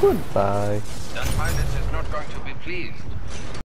Goodbye. That pilot is not going to be pleased.